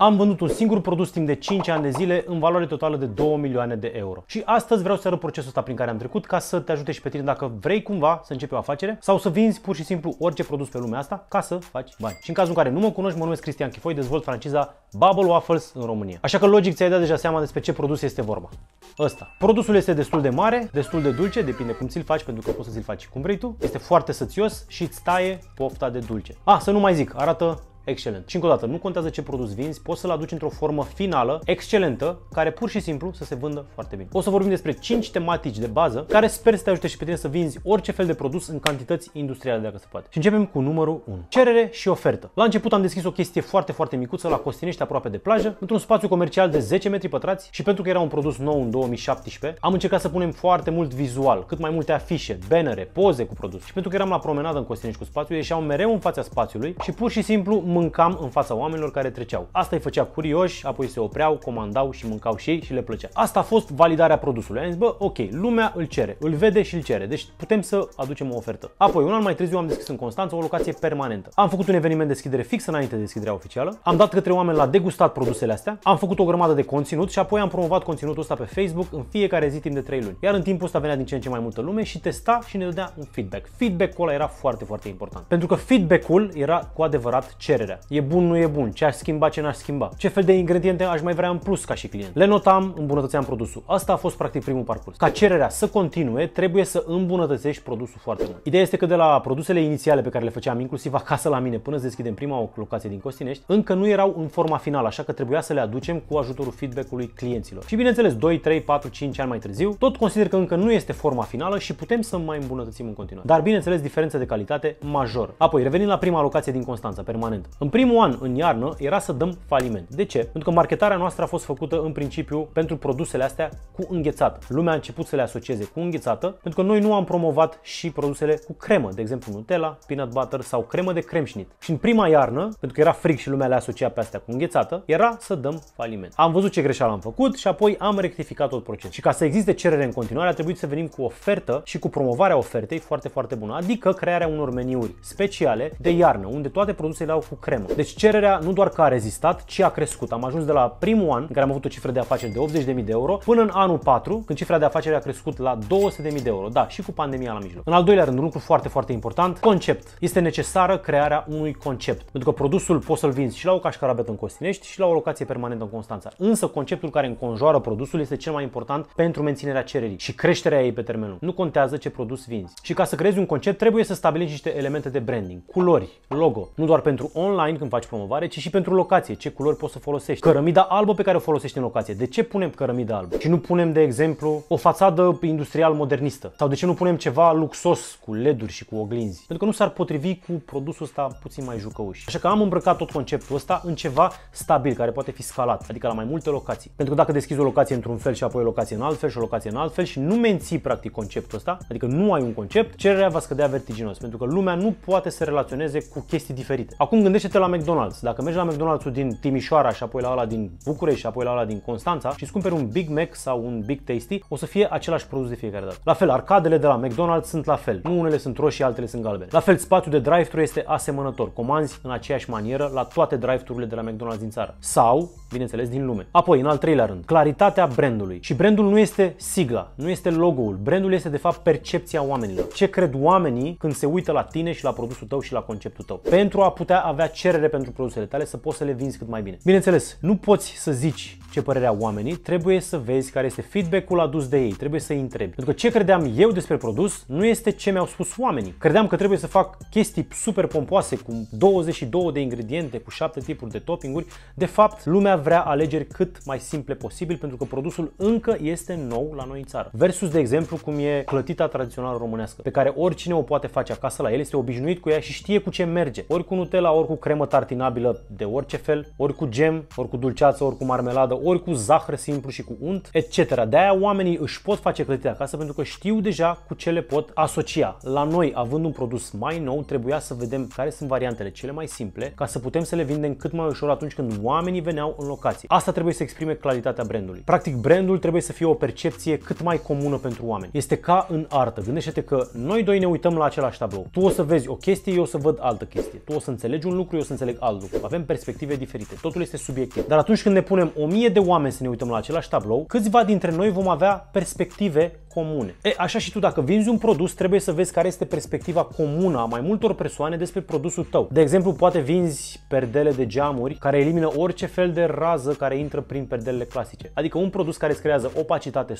Am vândut un singur produs timp de 5 ani de zile în valoare totală de 2 milioane de euro. Și astăzi vreau să arăt procesul ăsta prin care am trecut ca să te ajute și pe tine dacă vrei cumva să începi o afacere sau să vinzi pur și simplu orice produs pe lumea asta ca să faci bani. Și în cazul în care nu mă cunoști, mă numesc Cristian Chifoi, dezvolt franciza Bubble Waffles în România. Așa că logic ți-ai dat deja seama despre ce produs este vorba. Ăsta. Produsul este destul de mare, destul de dulce, depinde cum ți-l faci, pentru că poți să ți-l faci cum vrei tu. Este foarte sățios și îți taie pofta de dulce. Ah, să nu mai zic, arată excelent. Și încă o dată, nu contează ce produs vinzi, poți să-l aduci într-o formă finală, excelentă, care pur și simplu să se vândă foarte bine. O să vorbim despre 5 tematici de bază care sper să te ajute și pe tine să vinzi orice fel de produs în cantități industriale dacă se poate. Și începem cu numărul 1. Cerere și ofertă. La început am deschis o chestie foarte, foarte micuță la Costinești, aproape de plajă, într-un spațiu comercial de 10 metri pătrați și pentru că era un produs nou în 2017, am încercat să punem foarte mult vizual, cât mai multe afișe, bannere, poze cu produs. Și pentru că eram la promenadă în Costinești cu spațiu, ieșeau mereu în fața spațiului și pur și simplu mâncam în fața oamenilor care treceau. Asta îi făcea curioși, apoi se opreau, comandau și mâncau și ei și le plăcea. Asta a fost validarea produsului. Am zis, bă, ok, lumea îl cere, îl vede și îl cere, deci putem să aducem o ofertă. Apoi, un an mai târziu am deschis în Constanța o locație permanentă. Am făcut un eveniment de deschidere fix înainte de deschiderea oficială, am dat către oameni la degustat produsele astea, am făcut o grămadă de conținut și apoi am promovat conținutul ăsta pe Facebook în fiecare zi timp de 3 luni. Iar în timpul ăsta venea din ce în ce mai multă lume și testa și ne dădea un feedback. Feedback-ul ăla era foarte, foarte important. Pentru că feedback-ul era cu adevărat cererea. E bun, nu e bun, ce aș schimba, ce n-aș schimba, ce fel de ingrediente aș mai vrea în plus ca și client. Le notam, îmbunătățeam produsul. Asta a fost practic primul parcurs. Ca cererea să continue, trebuie să îmbunătățești produsul foarte mult. Ideea este că de la produsele inițiale pe care le făceam inclusiv acasă la mine până să deschidem prima locație din Costinești, încă nu erau în forma finală, așa că trebuia să le aducem cu ajutorul feedback-ului clienților. Și bineînțeles, 2, 3, 4, 5 ani mai târziu, tot consider că încă nu este forma finală și putem să mai îmbunătățim în continuare. Dar bineînțeles, diferență de calitate major. Apoi, revenind la prima locație din Constanța, permanent. În primul an, în iarnă, era să dăm faliment. De ce? Pentru că marketarea noastră a fost făcută în principiu pentru produsele astea cu înghețată. Lumea a început să le asocieze cu înghețată, pentru că noi nu am promovat și produsele cu cremă, de exemplu Nutella, peanut butter sau cremă de cremșnit. Și în prima iarnă, pentru că era frig și lumea le asocia pe astea cu înghețată, era să dăm faliment. Am văzut ce greșeală am făcut și apoi am rectificat tot procesul. Și ca să existe cerere în continuare, a trebuit să venim cu ofertă și cu promovarea ofertei foarte, foarte bună, adică crearea unor meniuri speciale de iarnă, unde toate produsele au cu cremă. Deci cererea nu doar că a rezistat, ci a crescut. Am ajuns de la primul an, în care am avut o cifră de afaceri de 80.000 de euro, până în anul 4, când cifra de afaceri a crescut la 200.000 de euro. Da, și cu pandemia la mijloc. În al doilea rând, un lucru foarte, foarte important, concept. Este necesară crearea unui concept. Pentru că produsul poți să-l vinzi și la o cașcarabet în Costinești și la o locație permanentă în Constanța. Însă conceptul care înconjoară produsul este cel mai important pentru menținerea cererii și creșterea ei pe termen lung. Nu contează ce produs vinzi. Și ca să creezi un concept, trebuie să stabilești niște elemente de branding, culori, logo, nu doar pentru online când faci promovare, ci și pentru locație, ce culori poți să folosești. Cărămida albă pe care o folosești în locație. De ce punem cărămida albă? Și nu punem, de exemplu, o fațadă industrial modernistă? Sau de ce nu punem ceva luxos cu LED-uri și cu oglinzi? Pentru că nu s-ar potrivi cu produsul ăsta puțin mai jucăuș. Așa că am îmbrăcat tot conceptul ăsta în ceva stabil, care poate fi scalat, adică la mai multe locații. Pentru că dacă deschizi o locație într-un fel și apoi o locație în alt fel și o locație în alt fel și nu menții practic conceptul ăsta, adică nu ai un concept, cererea va scădea vertiginos, pentru că lumea nu poate să relaționeze cu chestii diferite. Acum gândește-te la McDonald's. Dacă mergi la McDonald's din Timișoara și apoi la ăla din București și apoi la ăla din Constanța și îți cumperi un Big Mac sau un Big Tasty, o să fie același produs de fiecare dată. La fel, arcadele de la McDonald's sunt la fel. Nu unele sunt roșii, altele sunt galbene. La fel, spațiul de drive-thru este asemănător. Comanzi în aceeași manieră la toate drive-thrurile de la McDonald's din țară. Sau, bineînțeles, din lume. Apoi, în al treilea rând, claritatea brandului. Și brandul nu este sigla, nu este logo-ul. Brandul este de fapt percepția oamenilor. Ce cred oamenii când se uită la tine și la produsul tău și la conceptul tău. Pentru a putea avea cerere pentru produsele tale, să poți să le vinzi cât mai bine. Bineînțeles, nu poți să zici ce părere au oamenii, trebuie să vezi care este feedback-ul adus de ei, trebuie să-i întrebi. Pentru că ce credeam eu despre produs nu este ce mi-au spus oamenii. Credeam că trebuie să fac chestii super pompoase cu 22 de ingrediente, cu 7 tipuri de toppinguri. De fapt, lumea vrea alegeri cât mai simple posibil pentru că produsul încă este nou la noi în țară. Versus, de exemplu, cum e clătita tradițională românească, pe care oricine o poate face acasă la el, este obișnuit cu ea și știe cu ce merge. Ori cu Nutella, ori cu cremă tartinabilă de orice fel, ori cu gem, ori cu dulceață, ori cu marmeladă, ori cu zahăr simplu și cu unt, etc. De aia oamenii își pot face clătite acasă pentru că știu deja cu ce le pot asocia. La noi, având un produs mai nou, trebuia să vedem care sunt variantele cele mai simple ca să putem să le vindem cât mai ușor atunci când oamenii veneau în locație. Asta trebuie să exprime claritatea brandului. Practic, brandul trebuie să fie o percepție cât mai comună pentru oameni. Este ca în artă. Gândește-te că noi doi ne uităm la același tablou. Tu o să vezi o chestie, eu o să văd altă chestie. Tu o să înțelegi un lucru lucru, eu să înțeleg alt lucru. Avem perspective diferite. Totul este subiectiv. Dar atunci când ne punem o mie de oameni să ne uităm la același tablou, câțiva dintre noi vom avea perspective comune. E, așa și tu, dacă vinzi un produs, trebuie să vezi care este perspectiva comună a mai multor persoane despre produsul tău. De exemplu, poate vinzi perdele de geamuri care elimină orice fel de rază care intră prin perdelele clasice. Adică un produs care îți creează opacitate 100%,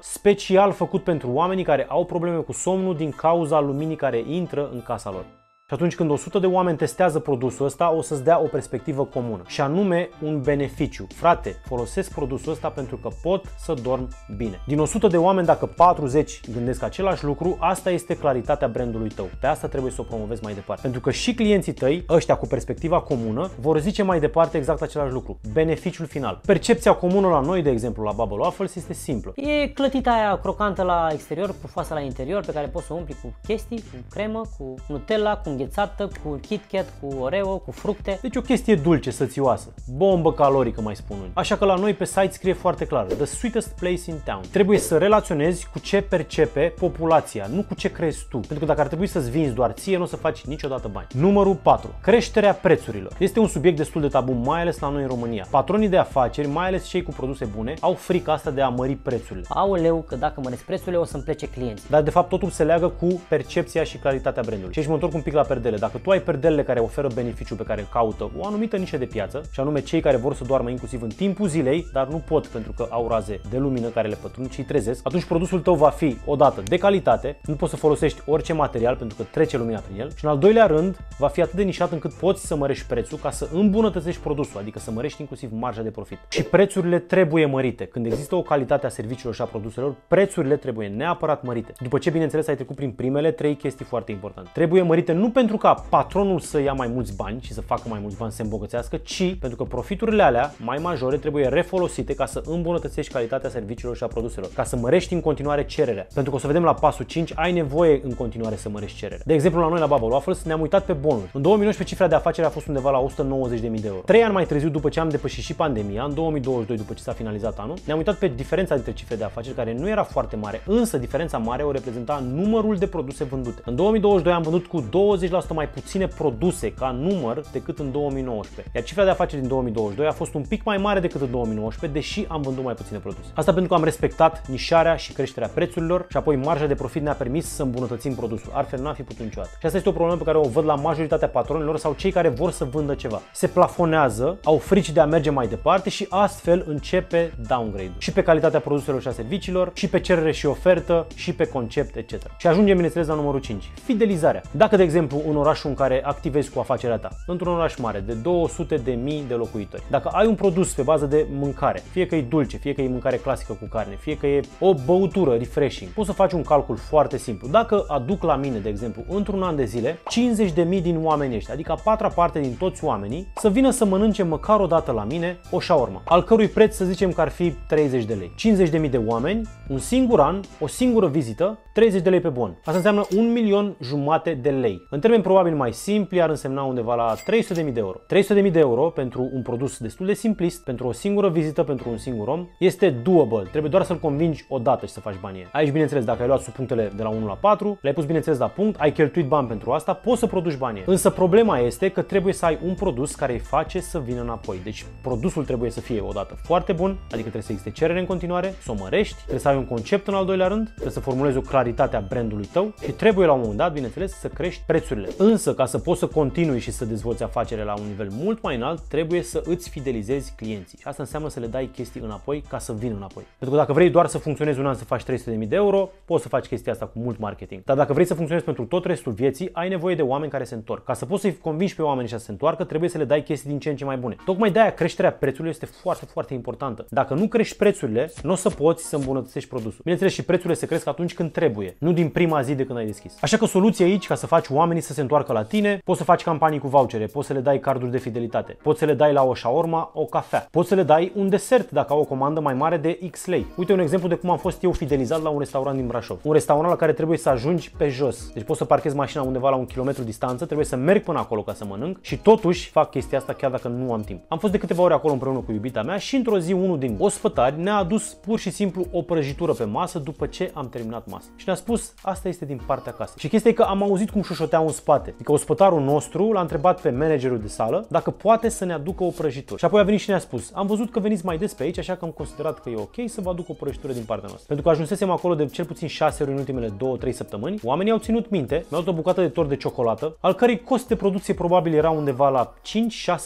special făcut pentru oamenii care au probleme cu somnul din cauza luminii care intră în casa lor. Și atunci când 100 de oameni testează produsul ăsta, o să-ți dea o perspectivă comună și anume un beneficiu. Frate, folosesc produsul ăsta pentru că pot să dorm bine. Din 100 de oameni, dacă 40 gândesc același lucru, asta este claritatea brandului tău. Pe asta trebuie să o promovezi mai departe. Pentru că și clienții tăi, ăștia cu perspectiva comună, vor zice mai departe exact același lucru. Beneficiul final. Percepția comună la noi, de exemplu, la Bubble Waffles este simplă. E clătita aia crocantă la exterior, pufoasă la interior, pe care poți să o umpli cu chestii, cu cremă, cu Nutella, cu înghețată, cu KitKat, cu Oreo, cu fructe. Deci o chestie dulce, sățioasă. Bombă calorică, mai spun unii. Așa că la noi pe site scrie foarte clar, the sweetest place in town. Trebuie să relaționezi cu ce percepe populația, nu cu ce crezi tu. Pentru că dacă ar trebui să-ți vinzi doar ție, nu o să faci niciodată bani. Numărul 4. Creșterea prețurilor. Este un subiect destul de tabu, mai ales la noi în România. Patronii de afaceri, mai ales cei cu produse bune, au frica asta de a mări prețurile. Aoleu, că dacă măresc prețurile o să-mi plece clienți. Dar de fapt totul se leagă cu percepția și claritatea brandului. Și aici mă întorc un pic la perdele. Dacă tu ai perdelele care oferă beneficiu pe care caută o anumită nișă de piață, și anume cei care vor să doarmă inclusiv în timpul zilei, dar nu pot pentru că au raze de lumină care le pătrund și îi trezesc, atunci produsul tău va fi odată de calitate, nu poți să folosești orice material pentru că trece lumina prin el și în al doilea rând va fi atât de nișat încât poți să mărești prețul ca să îmbunătățești produsul, adică să mărești inclusiv marja de profit. Și prețurile trebuie mărite. Când există o calitate a serviciilor și a produselor, prețurile trebuie neapărat mărite. După ce, bineînțeles, ai trecut prin primele trei chestii foarte importante. Trebuie mărite nu pentru ca patronul să ia mai mulți bani și să facă mai mulți bani să se îmbogățească, ci pentru că profiturile alea mai majore trebuie refolosite ca să îmbunătățești calitatea serviciilor și a produselor, ca să mărești în continuare cererea. Pentru că o să vedem la pasul 5, ai nevoie în continuare să mărești cererea. De exemplu, la noi la Bubble Waffles ne-am uitat pe bonuri. În 2019 cifra de afaceri a fost undeva la 190.000 de euro. Trei ani mai târziu, după ce am depășit și pandemia, în 2022, după ce s-a finalizat anul, ne-am uitat pe diferența dintre cifre de afaceri care nu era foarte mare, însă diferența mare o reprezenta numărul de produse vândute. În 2022 am vândut cu 20% mai puține produse ca număr decât în 2019. Iar cifra de afaceri din 2022 a fost un pic mai mare decât în 2019, deși am vândut mai puține produse. Asta pentru că am respectat nișarea și creșterea prețurilor și apoi marja de profit ne-a permis să îmbunătățim produsul. Altfel n-am fi putut niciodată. Și asta este o problemă pe care o văd la majoritatea patronilor sau cei care vor să vândă ceva. Se plafonează, au frici de a merge mai departe și astfel începe downgrade și pe calitatea produselor și a serviciilor, și pe cerere și ofertă, și pe concept, etc. Și ajungem, bineînțeles, la numărul 5. Fidelizarea. Dacă, de exemplu, în orașul în care activezi cu afacerea ta, într-un oraș mare de 200 de mii de locuitori, dacă ai un produs pe bază de mâncare, fie că e dulce, fie că e mâncare clasică cu carne, fie că e o băutură refreshing, poți să faci un calcul foarte simplu. Dacă aduc la mine, de exemplu, într-un an de zile, 50 de mii din oamenii ăștia, adică a patra parte din toți oamenii, să vină să mănânce măcar o dată la mine o shawarma, al cărui preț să zicem că ar fi 30 de lei. 50 de mii de oameni, un singur an, o singură vizită, 30 de lei pe bon. Asta înseamnă un milion jumate de lei. În termeni probabil mai simpli ar însemna undeva la 300.000 de euro. 300.000 de euro pentru un produs destul de simplist, pentru o singură vizită pentru un singur om, este doable. Trebuie doar să-l convingi o dată și să faci banii. Aici, bineînțeles, dacă ai luat sub punctele de la 1 la 4, le-ai pus, bineînțeles, la punct, ai cheltuit bani pentru asta, poți să produci banii. Însă problema este că trebuie să ai un produs care îi face să vină înapoi. Deci produsul trebuie să fie odată foarte bun, adică trebuie să existe cerere în continuare, să o mărești, trebuie să ai un concept în al doilea rând, trebuie să formulezi o claritate a brandului tău și trebuie la un moment dat, bineînțeles, să crești prețurile. Însă, ca să poți să continui și să dezvolți afacerea la un nivel mult mai înalt, trebuie să îți fidelizezi clienții. Și asta înseamnă să le dai chestii înapoi ca să vină înapoi. Pentru că dacă vrei doar să funcționezi un an să faci 300.000 de euro, poți să faci chestia asta cu mult marketing. Dar dacă vrei să funcționezi pentru tot restul vieții, ai nevoie de oameni care se întorc. Ca să poți să-i convingi pe oamenii să se întoarcă, trebuie să le dai chestii din ce în ce mai bune. Tocmai de aia creșterea prețului este foarte, foarte importantă. Dacă nu crești prețurile, nu o să poți să îmbunătățești produsul. Bineînțeles, și prețurile se cresc atunci când trebuie, nu din prima zi de când ai deschis. Așa că soluția aici, ca să faci oamenii să se întoarcă la tine, poți să faci campanii cu vouchere, poți să le dai carduri de fidelitate, poți să le dai la o shawarma, o cafea, poți să le dai un desert dacă au o comandă mai mare de X lei. Uite un exemplu de cum am fost eu fidelizat la un restaurant din Brașov. Un restaurant la care trebuie să ajungi pe jos. Deci poți să parchezi mașina undeva la un kilometru distanță, trebuie să merg până acolo ca să mănânc și totuși fac chestia asta chiar dacă nu am timp. Am fost de câteva ore acolo împreună cu iubita mea și într-o zi unul din ospătari ne-a adus pur și simplu o prăjitură pe masă după ce am terminat masa. Și ne-a spus, asta este din partea casei. Și chestia e că am auzit cum șușotea un în spate. Adică ospătarul nostru l-a întrebat pe managerul de sală dacă poate să ne aducă o prăjitură. Și apoi a venit și ne-a spus, am văzut că veniți mai des pe aici, așa că am considerat că e ok să vă aduc o prăjitură din partea noastră. Pentru că ajunsesem acolo de cel puțin 6 ori în ultimele 2-3 săptămâni, oamenii au ținut minte, mi-au dat o bucată de tort de ciocolată, al cărei cost de producție probabil era undeva la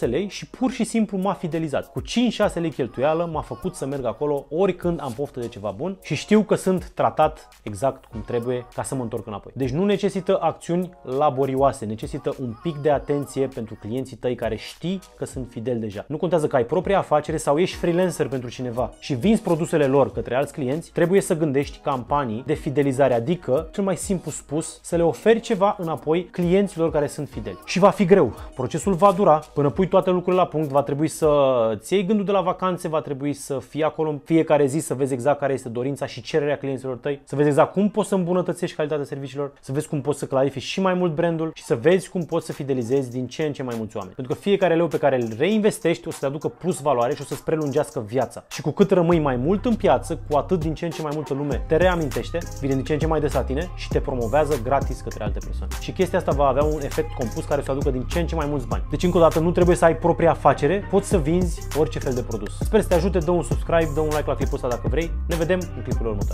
5-6 lei și pur și simplu m-a fidelizat. Cu 5-6 lei cheltuială m-a făcut să merg acolo oricând am poftă de ceva bun și știu că sunt tratat exact cum trebuie ca să mă întorc înapoi. Deci nu necesită acțiuni laborioase, necesită un pic de atenție pentru clienții tăi care știi că sunt fideli deja. Nu contează că ai propria afacere sau ești freelancer pentru cineva și vinzi produsele lor către alți clienți, trebuie să gândești campanii de fidelizare, adică, cel mai simplu spus, să le oferi ceva înapoi clienților care sunt fideli. Și va fi greu. Procesul va dura până pui toate lucrurile la punct, va trebui să ți iei gândul de la vacanțe, va trebui să fii acolo în fiecare zi, să vezi exact care este dorința și cererea clienților tăi, să vezi exact cum poți să îmbunătățești calitatea serviciilor, să vezi cum poți să clarifici și mai mult brandul și să vezi cum poți să fidelizezi din ce în ce mai mulți oameni. Pentru că fiecare leu pe care îl reinvestești o să te aducă plus valoare și o să-ți prelungească viața. Și cu cât rămâi mai mult în piață, cu atât din ce în ce mai multă lume te reamintește, vine din ce în ce mai des la tine și te promovează gratis către alte persoane. Și chestia asta va avea un efect compus care să aducă din ce în ce mai mulți bani. Deci încă o dată nu trebuie să ai propria afacere, poți să vinzi orice fel de produs. Sper să te ajute, dă un subscribe, dă un like la clipul ăsta dacă vrei. Ne vedem în clipul următoare.